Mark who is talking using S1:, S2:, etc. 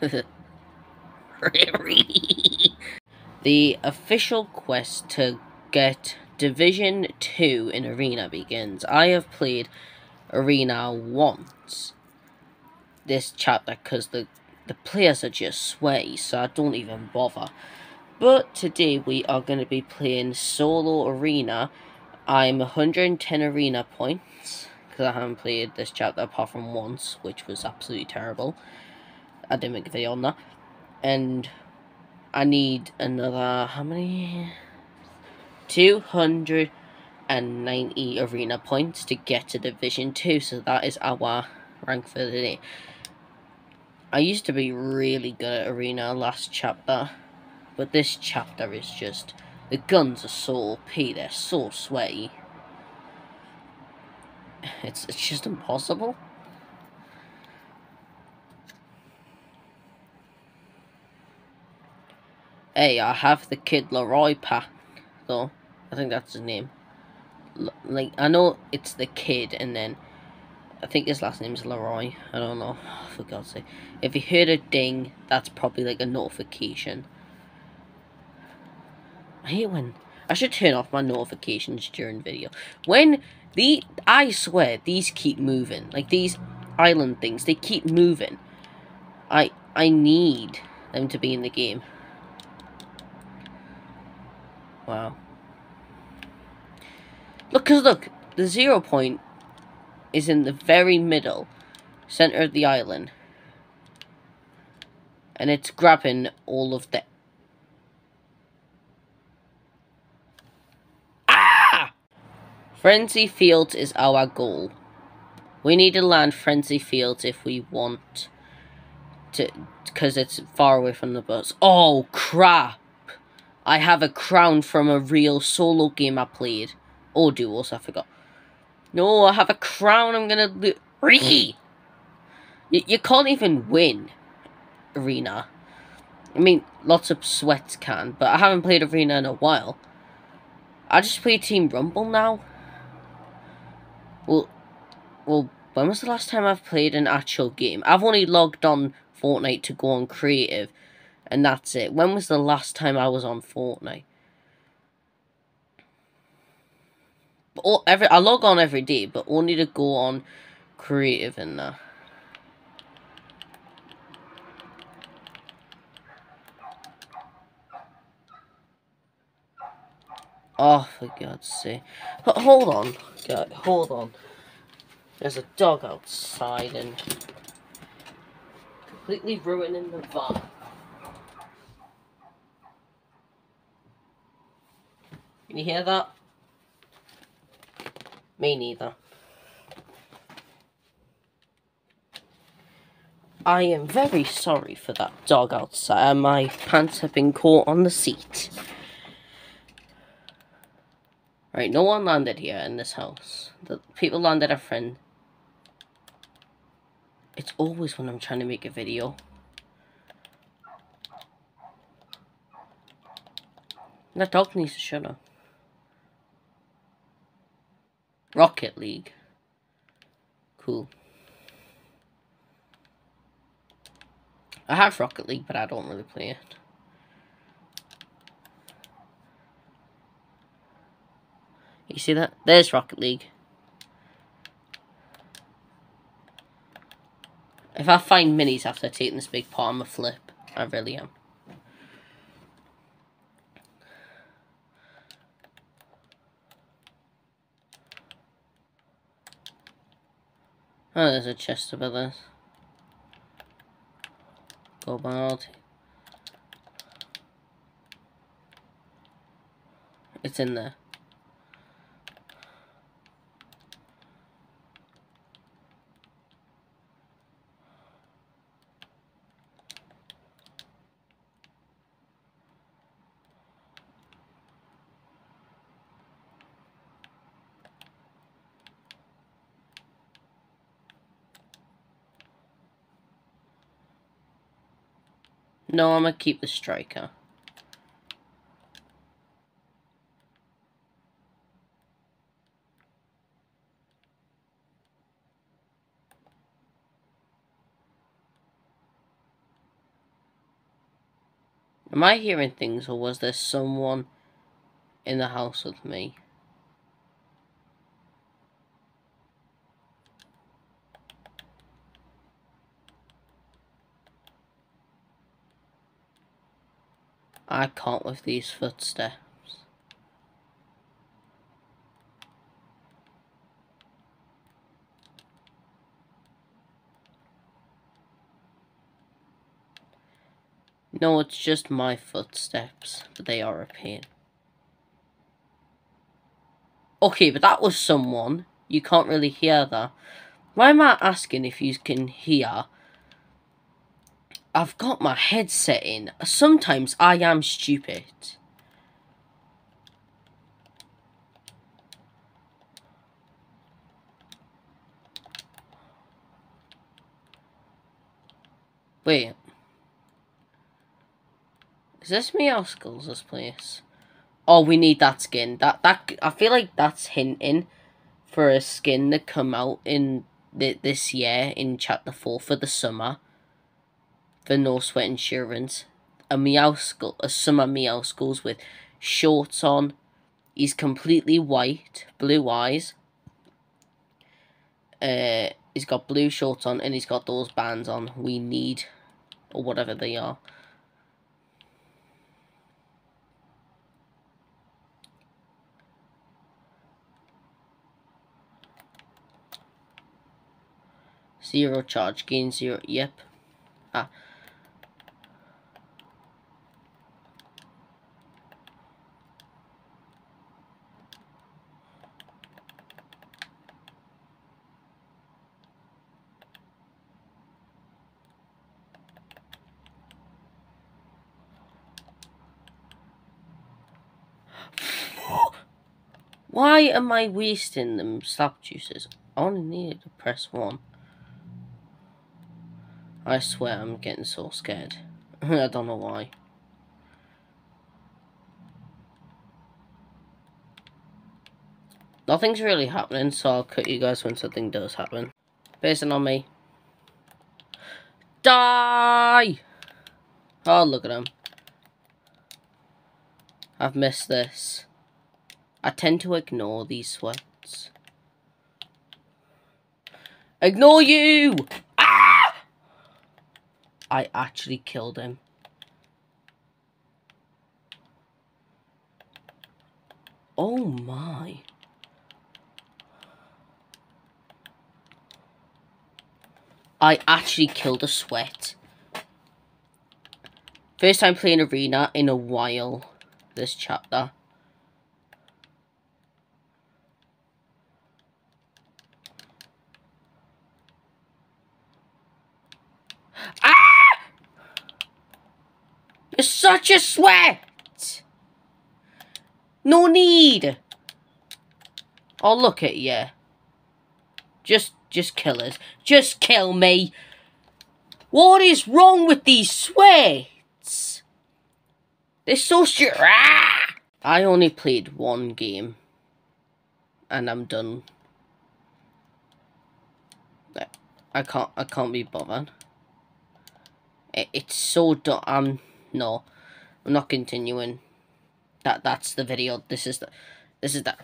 S1: the official quest to get Division 2 in Arena begins. I have played Arena once this chapter because the, the players are just sweaty, so I don't even bother. But today we are going to be playing Solo Arena. I'm 110 Arena points because I haven't played this chapter apart from once, which was absolutely terrible. I didn't make a video on that. And I need another, how many? 290 arena points to get to Division 2, so that is our rank for the day. I used to be really good at arena last chapter, but this chapter is just, the guns are so OP, they're so sweaty. It's, it's just impossible. Hey, I have the Kid LAROI pack, though. I think that's his name. Like, I know it's the kid, and then I think his last name is LAROI. I don't know, for God's sake. If you heard a ding, that's probably like a notification. I hate when... I should turn off my notifications during video. When the... I swear, these keep moving. Like, these island things, they keep moving. I I need them to be in the game. Wow. Look, because look, the zero point is in the very middle, center of the island. And it's grabbing all of the... Ah! Frenzy Fields is our goal. We need to land Frenzy Fields if we want to... Because it's far away from the bus. Oh, crap! I have a crown from a real solo game I played. Or duels, I forgot. No, I have a crown I'm gonna lose. You, you can't even win Arena. I mean, lots of sweats can, but I haven't played Arena in a while. I just play Team Rumble now. Well, well, when was the last time I've played an actual game? I've only logged on Fortnite to go on creative and that's it. When was the last time I was on Fortnite? All, every I log on every day, but only to go on creative and that. Oh, for God's sake. But Hold on. God, hold on. There's a dog outside and completely ruining the vibe. Can you hear that? Me neither. I am very sorry for that dog outside. My pants have been caught on the seat. Right, no one landed here in this house. The people landed a friend. It's always when I'm trying to make a video. That dog needs to shut up. Rocket League. Cool. I have Rocket League, but I don't really play it. You see that? There's Rocket League. If I find minis after taking this big pot, I'm a flip. I really am. Oh, there's a chest above this. Cobalt. It's in there. No, I'm gonna keep the striker. Am I hearing things or was there someone in the house with me? I can't with these footsteps. No, it's just my footsteps, but they are a pain. Okay, but that was someone. You can't really hear that. Why am I asking if you can hear? I've got my headset in. Sometimes I am stupid. Wait. Is this Meowscles, this place? Oh, we need that skin. That that I feel like that's hinting for a skin to come out in the, this year in chapter 4 for the summer. For no sweat insurance. A Meowscle, a summer Meowscles with shorts on. He's completely white, blue eyes. Uh, he's got blue shorts on and he's got those bands on. We need, or whatever they are. Zero charge, gain zero, yep. Ah. Why am I wasting them slap juices? I only needed to press one. I swear I'm getting so scared. I don't know why. Nothing's really happening, so I'll cut you guys when something does happen. Based on me. Die! Oh, look at him. I've missed this. I tend to ignore these sweats. Ignore you! Ah! I actually killed him. Oh my. I actually killed a sweat. First time playing Arena in a while, this chapter. You're such a sweat! No need! Oh, look at you. Just, just kill us. Just kill me. What is wrong with these sweats? They're so stupid. Ah! I only played one game. And I'm done. I can't, I can't be bothered. It, it's so dumb. I'm um, no, I'm not continuing. That that's the video. This is the this is the